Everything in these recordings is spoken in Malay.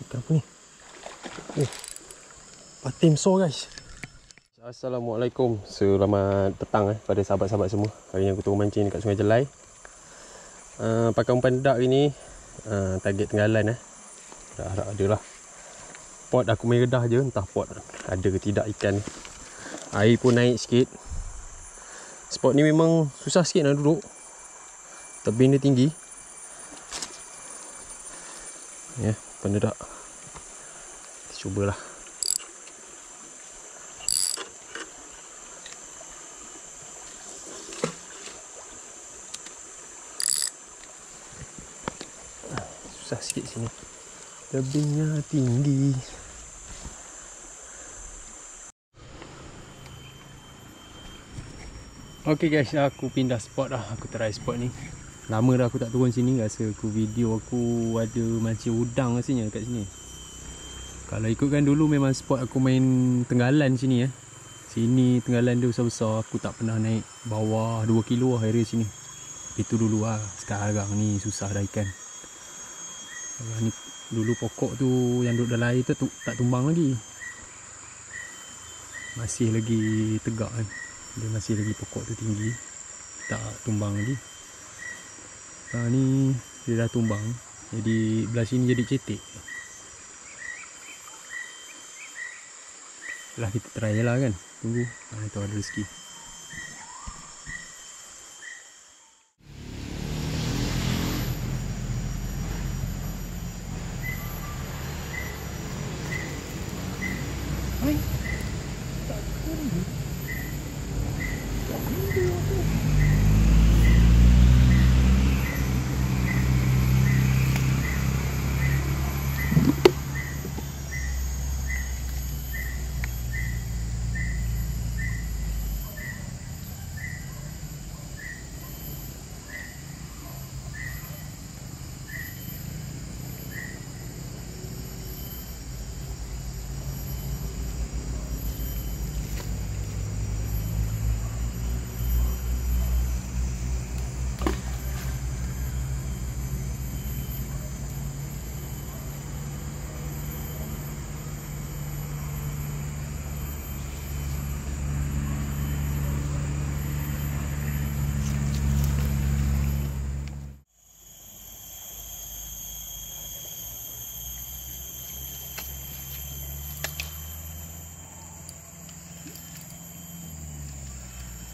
Ikan apa ni? Oh. Patim so guys. Assalamualaikum. Selamat petang eh pada sahabat-sahabat semua. Hari ni aku turun mancing dekat Sungai Jelai. Uh, pakai umpan hari ni uh, target tenggalan eh. Dah harap ada lah. Pot aku main redah je entah pot ada ke tidak ikan ni. Air pun naik sikit. Spot ni memang susah sikit nak duduk. Tebing dia tinggi. Ya, yeah, pendedak. Cubalah. Susah sikit sini. Tebingnya tinggi. Okay guys, aku pindah spot dah. Aku try spot ni. Lama dah aku tak turun sini. Rasa aku video aku ada macam udang rasanya kat sini. Kalau ikutkan dulu memang spot aku main tenggalan sini ya. Sini tenggalan dia besar-besar. Aku tak pernah naik bawah 2 kilo lah area sini. Itu dulu lah. Sekarang ni susah dah ikan. Ni dulu pokok tu yang duduk dalam air tu tak tumbang lagi. Masih lagi tegak kan dia masih lagi pokok tu tinggi tak tumbang lagi ha, ni dia dah tumbang. Jadi belah sini jadi cetek lah kita try lah kan. Tunggu. Mana tahu ada rezeki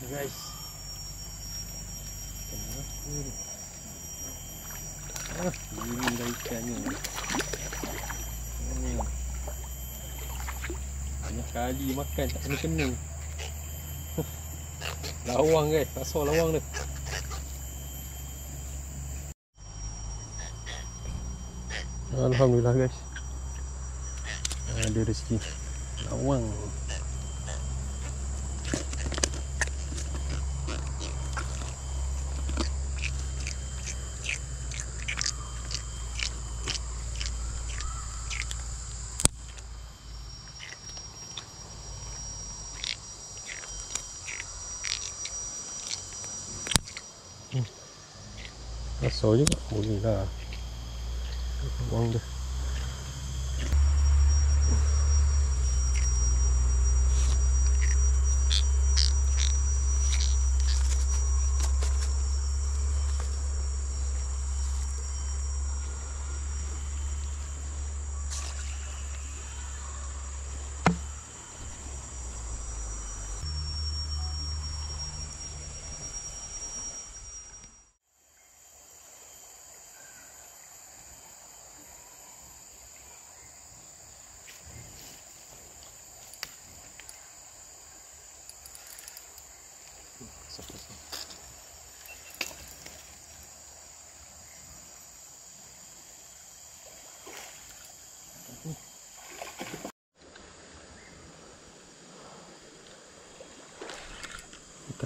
guys. Kenapa ni ah ini dah ikannya hmm. banyak kali makan tak kena-kena lawang guys pasal lawang dia. Alhamdulillah guys. Ada rezeki. Lawang Asal juga boleh lah Buang dia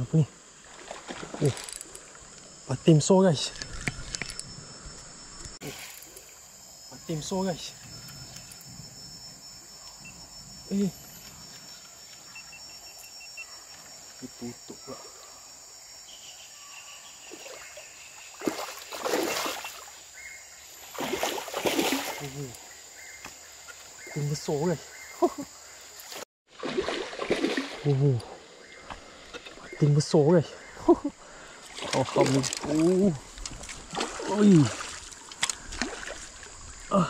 Apa ni? Oh. Patim so guys. Oh. Patim so guys. Eh. Dia tutup pula. Oh. Patin besar guys. Oh. Patin besar guys. Oh. Oi. Ah.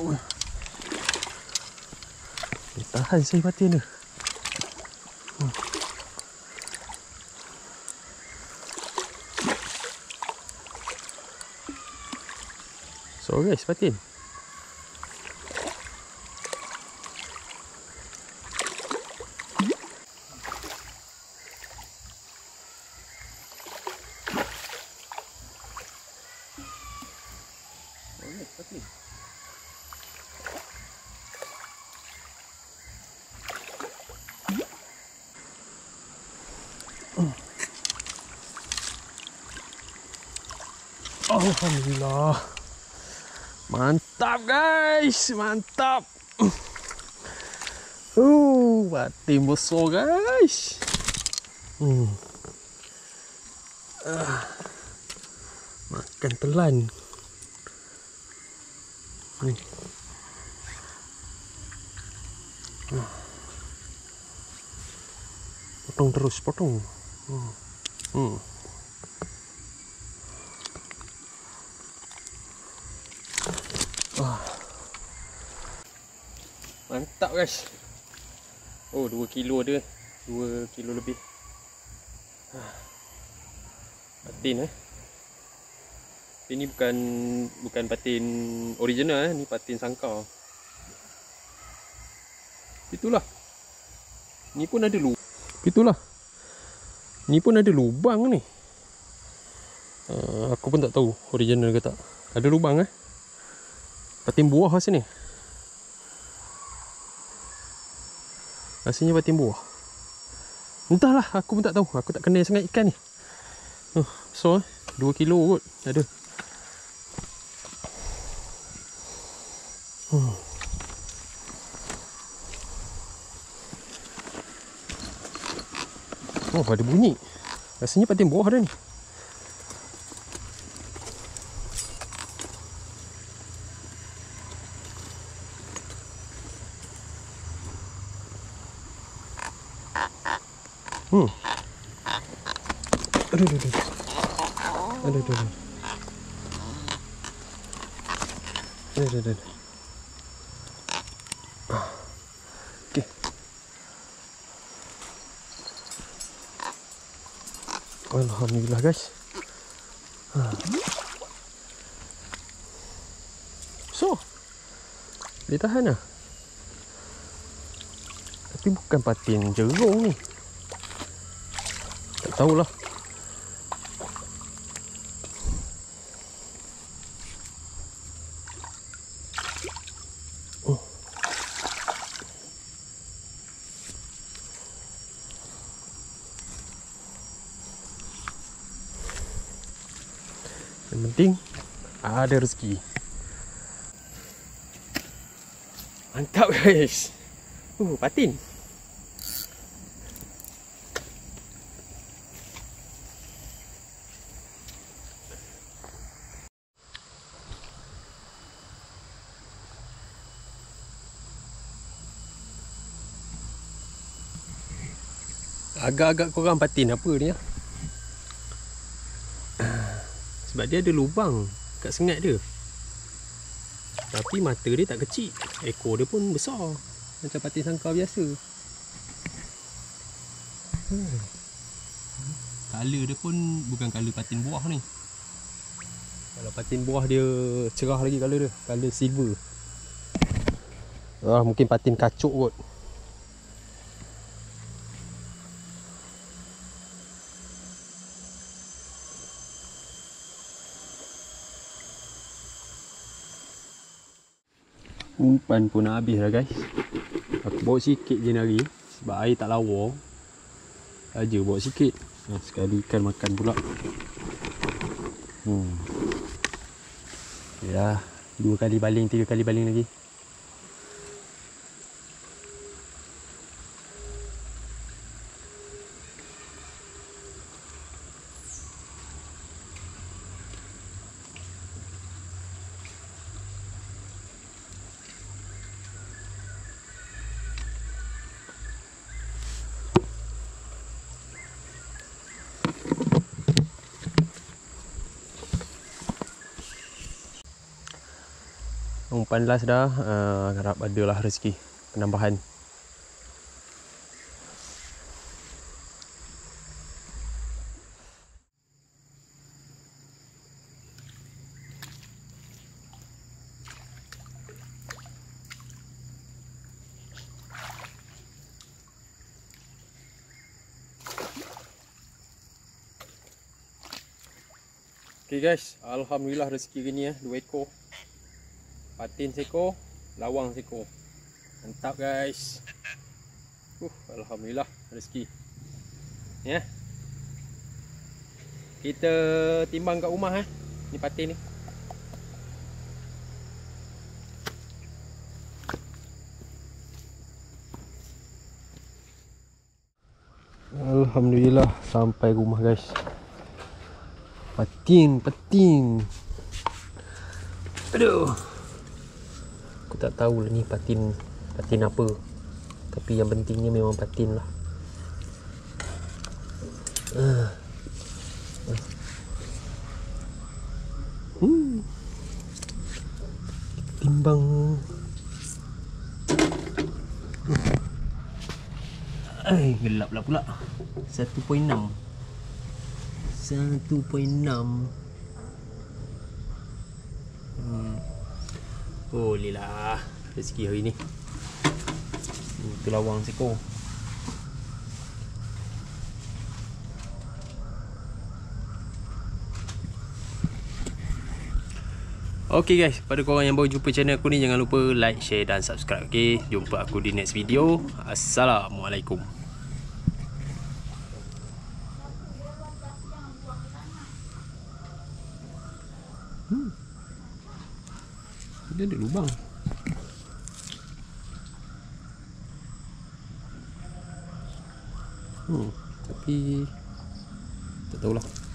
Oh. Dia tahan saya tu. Hmm. So guys, patin. Alhamdulillah. Mantap guys, mantap. Uh, batin besar guys. Hmm. Ah. Makan telan. Hmm. Ah. Potong terus, potong. Hmm. Hmm. Mantap guys. Oh, 2 kilo dia. 2 kilo lebih. Patin eh. Ini bukan bukan patin original eh, ni patin sangkar. Itulah. Ni pun ada lubang. Itulah. Ni pun ada lubang ni. Uh, aku pun tak tahu original ke tak. Ada lubang eh. Patin buah lah sini. Rasanya batin buah. Entahlah, aku pun tak tahu. Aku tak kenal sangat ikan ni. Oh, so, 2 kilo kot. Ada. Hmm. Oh, ada bunyi. Rasanya patin buah dah ni. Hmm. Aduh, aduh, aduh. Aduh, aduh, aduh. Aduh, aduh, aduh. Okey. Alhamdulillah guys. Ha. So. Dia tahan lah. Tapi bukan patin jerung ni. Tahulah. Oh. Yang penting ada rezeki. Mantap guys. Uh, patin. Agak-agak korang patin apa ni ah? Sebab dia ada lubang kat sengat dia. Tapi mata dia tak kecil. Ekor dia pun besar. Macam patin sangkar biasa. Hmm. Color dia pun bukan color patin buah ni. Kalau patin buah dia cerah lagi color dia. Color silver. Ah, mungkin patin kacuk kot. Umpan pun habis lah guys. Aku bawa sikit je hari Sebab air tak lawa. Saja bawa sikit. Nah, Sekali ikan makan pula. Hmm. Ya Dua kali baling, tiga kali baling lagi umpan last dah uh, harap adalah rezeki penambahan. Okay guys, Alhamdulillah rezeki gini ya, dua ekor Patin seekor, lawang seekor Mantap guys. Uh, Alhamdulillah rezeki. Ya. Kita timbang kat rumah eh. Ni patin ni. Alhamdulillah sampai rumah guys. Patin, patin. Aduh. Aku tak tahu lah ni patin patin apa. Tapi yang pentingnya memang patin lah. Uh. Hmm. Timbang. Ay, gelap lah pula. 1.6. 1.6 Boleh lah Rezeki hari ni. Itu lawang seko. Okay guys, pada korang yang baru jumpa channel aku ni Jangan lupa like, share dan subscribe Okay, jumpa aku di next video. Assalamualaikum Lubang. Hmm, tapi tak tahulah.